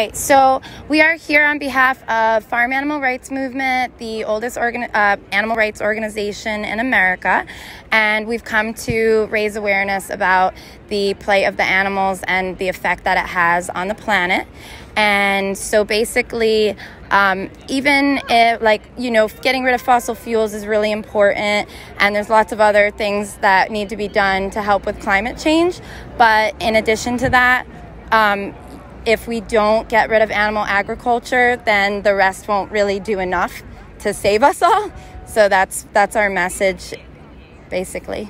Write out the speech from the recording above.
Right, so we are here on behalf of Farm Animal Rights Movement, the oldest organ- uh, animal rights organization in America, and we've come to raise awareness about the plight of the animals and the effect that it has on the planet. And so basically, um, even if, like, you know, getting rid of fossil fuels is really important, and there's lots of other things that need to be done to help with climate change. But in addition to that, um, if we don't get rid of animal agriculture, then the rest won't really do enough to save us all. So that's that's our message basically.